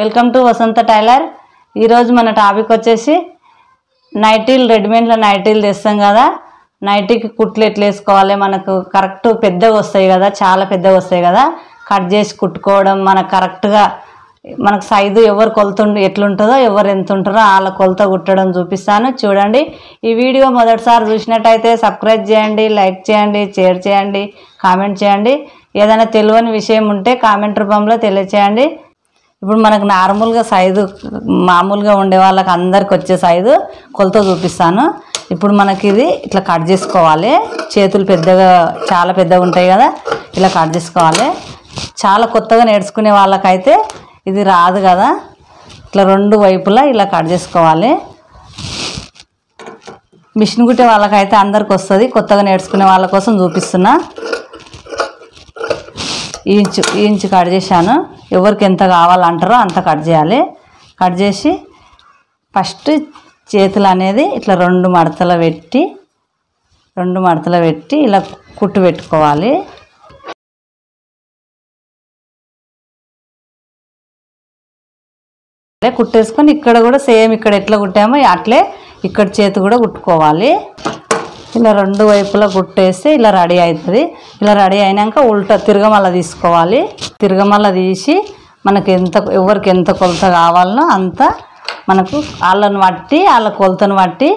Welcome to Vasantha tailor. ఈరోజు మన topic వచ్చేసి నైటీలు రెడీమేడ్లో నైటీలు తెస్తాం కదా. నైటీకి కుట్లు ఎట్లా వేసుకోవాలి? మనకు కరెక్ట్ పెద్దగా వస్తాయి కదా చాలా పెద్దగా వస్తాయి కదా. కట్ చేసి కుట్టుకోవడం మనకు కరెక్ట్గా మనకు సైజు ఎవరు కొలత ఎట్లుంటుందో ఎవరు ఎంత ఉంటుందో వాళ్ళ కొలత కుట్టడం చూపిస్తాను. చూడండి ఈ వీడియో మొదటిసారి చూసినట్టయితే సబ్స్క్రైబ్ చేయండి లైక్ చేయండి షేర్ చేయండి కామెంట్ చేయండి. ఏదైనా తెలియని విషయం ఉంటే కామెంట్ రూపంలో తెలియచేయండి. ఇప్పుడు మనకు నార్మల్గా సైజు మామూలుగా ఉండే వాళ్ళకి అందరికి వచ్చే సైజు కొలత చూపిస్తాను. ఇప్పుడు మనకి ఇది ఇట్లా కట్ చేసుకోవాలి. చేతులు పెద్దగా చాలా పెద్దగా ఉంటాయి కదా ఇలా కట్ చేసుకోవాలి. చాలా కొత్తగా నేర్చుకునే వాళ్ళకైతే ఇది రాదు కదా. ఇట్లా రెండు వైపులా ఇలా కట్ చేసుకోవాలి. మిషన్ కుట్టే వాళ్ళకైతే అందరికి వస్తుంది. కొత్తగా నేర్చుకునే వాళ్ళ కోసం చూపిస్తున్నా. ఈ ఇంచు ఈ ఇంచు కట్ చేశాను. ఎవరికి ఎంత కావాలంటారో అంత కట్ చేయాలి. కట్ చేసి ఫస్ట్ చేతులు అనేది ఇట్లా రెండు మడతలు పెట్టి రెండు మడతలు పెట్టి ఇలా కుట్టు పెట్టుకోవాలి. అదే కుట్టేసుకొని ఇక్కడ కూడా సేమ్ ఇక్కడ ఎట్లా కుట్టామో అట్లే ఇక్కడ చేతి కూడా కుట్టుకోవాలి. ఇలా రెండు వైపులా కుట్టేస్తే ఇలా రెడీ అవుతుంది. ఇలా రెడీ అయినాక ఉల్టా తిరగమల్ల తీసుకోవాలి. తిరగమల్ల తీసి మనకి ఎంత ఎవరికి ఎంత కొలత కావాలనో అంత మనకు వాళ్ళని బట్టి వాళ్ళ కొలతను బట్టి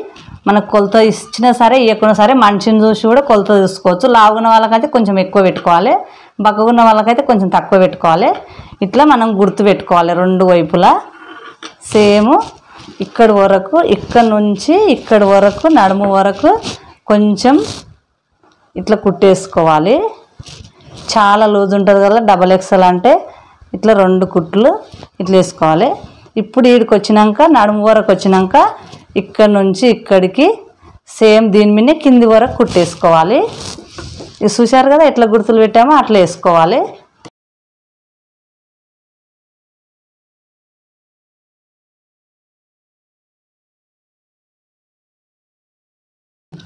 మనకు కొలత ఇచ్చినా సరే ఇవ్వకున్నా సరే మనిషిని చూసి కూడా కొలత చూసుకోవచ్చు లావున్న వాళ్ళకైతే కొంచెం ఎక్కువ పెట్టుకోవాలి. బక్కగున్న వాళ్ళకైతే కొంచెం తక్కువ పెట్టుకోవాలి. ఇట్లా మనం గుర్తు పెట్టుకోవాలి రెండు వైపులా. సేమ్ ఇక్కడ వరకు ఇక్కడ నుంచి ఇక్కడ వరకు నడుము వరకు కొంచెం ఇట్లా కుట్టేసుకోవాలి. చాలా లూజ్ ఉంటుంది కదా డబల్ ఎక్సెల్ అంటే ఇట్లా రెండు కుట్లు ఇట్లా వేసుకోవాలి. ఇప్పుడు ఈడికి వచ్చినాక నడుము వరకు వచ్చినాక ఇక్కడ నుంచి ఇక్కడికి సేమ్ దీని మీద కింది వరకు కుట్టేసుకోవాలి. చూశారు కదా ఎట్లా గుర్తులు పెట్టామో అట్లా వేసుకోవాలి.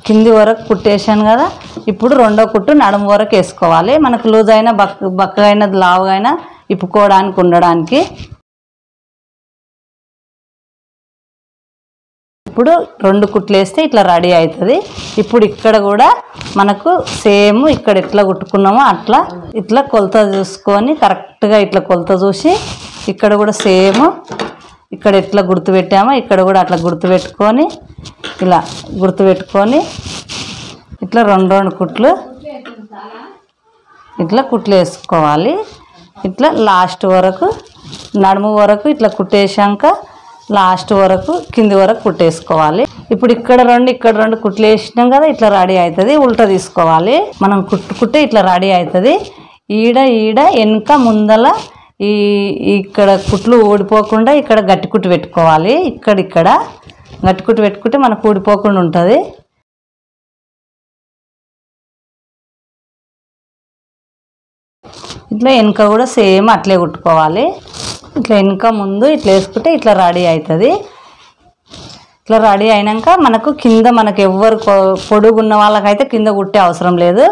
కింది వరకు కుట్టేసాను కదా ఇప్పుడు రెండో కుట్టు నడుము వరకు వేసుకోవాలి. మనకు లూజ్ అయినా బక్క బక్క అయినా లావుగా అయినా ఇప్పుకోవడానికి ఉండడానికి. ఇప్పుడు రెండు కుట్లు వేస్తే ఇట్లా రెడీ అవుతుంది. ఇప్పుడు ఇక్కడ కూడా మనకు సేమ్ ఇక్కడ ఎట్లా కుట్టుకున్నామో అట్లా ఇట్లా కొలత చూసుకొని కరెక్ట్గా ఇట్లా కొలత చూసి ఇక్కడ కూడా సేమ్ ఇక్కడ ఎట్లా గుర్తుపెట్టామో ఇక్కడ కూడా అట్లా గుర్తుపెట్టుకొని ఇలా గుర్తుపెట్టుకొని ఇట్లా రెండు రెండు కుట్లు ఇట్లా కుట్లు వేసుకోవాలి. ఇట్లా లాస్ట్ వరకు నడుము వరకు ఇట్లా కుట్టేశాక లాస్ట్ వరకు కింది వరకు కుట్టేసుకోవాలి. ఇప్పుడు ఇక్కడ రెండు ఇక్కడ రెండు కుట్లు వేసినాం కదా ఇట్లా రెడీ అవుతుంది ఉల్టా తీసుకోవాలి. మనం కుట్టుకుంటే ఇట్లా రెడీ అవుతుంది. ఈడ ఈడ వెనుక ముందల ఈ ఇక్కడ కుట్లు ఊడిపోకుండా ఇక్కడ గట్టి కుట్టు పెట్టుకోవాలి. ఇక్కడ ఇక్కడ. గట్టి కుట్టు పెట్టుకుంటే మనకు ఊడిపోకుండా ఉంటుంది. ఇట్లా వెనుక కూడా సేమ్ అట్లే కుట్టుకోవాలి. ఇట్లా వెనుక ముందు ఇట్లా వేసుకుంటే ఇట్లా రెడీ అవుతుంది. ఇట్లా రెడీ అయినాక మనకు కింద మనకు ఎవ్వరు కొ- వాళ్ళకైతే కింద కుట్టే అవసరం లేదు.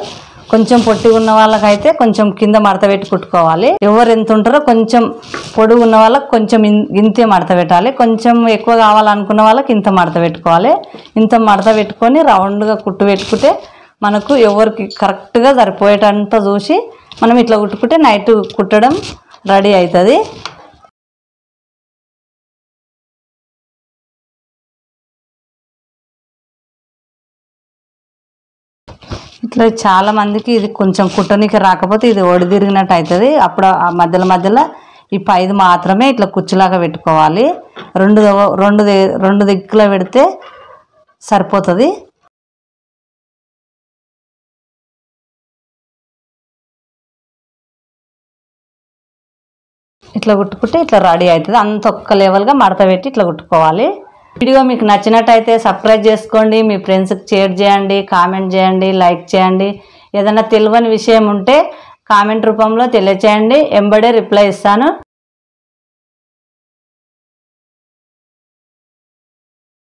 కొంచెం పొట్టి ఉన్న వాళ్ళకైతే కొంచెం కింద మడత పెట్టి కుట్టుకోవాలి. ఎవరు ఎంత ఉంటారో కొంచెం పొడుగు ఉన్న వాళ్ళకి కొంచెం ఇంతే మడత పెట్టాలి. కొంచెం ఎక్కువ కావాలనుకున్న వాళ్ళకి ఇంత మడత పెట్టుకోవాలి. ఇంత మడత పెట్టుకొని రౌండ్గా కుట్టు పెట్టుకుంటే మనకు ఎవరికి కరెక్ట్గా సరిపోయేటంత చూసి మనం ఇట్లా కుట్టుకుంటే నైట్ కుట్టడం రెడీ అవుతుంది. ఇట్లా చాలా మందికి ఇది కొంచెం కుట్టనికి రాకపోతే ఇది ఒడిదిరిగినట్టు అవుతుంది. అప్పుడు ఆ మధ్యలో మధ్యలో ఈ పైది మాత్రమే ఇట్లా కుచ్చులాగా పెట్టుకోవాలి. రెండు రెండు రెండు దిక్కులో పెడితే సరిపోతుంది. ఇట్లా కుట్టుకుంటే ఇట్లా రెడీ అవుతుంది. అంత ఒక్క లెవెల్గా మడత పెట్టి ఇట్లా కుట్టుకోవాలి. వీడియో మీకు నచ్చినట్టయితే సబ్స్క్రైబ్ చేసుకోండి మీ ఫ్రెండ్స్కి షేర్ చేయండి కామెంట్ చేయండి లైక్ చేయండి. ఏదైనా తెలియని విషయం ఉంటే కామెంట్ రూపంలో తెలియచేయండి. ఎంబడే రిప్లై ఇస్తాను.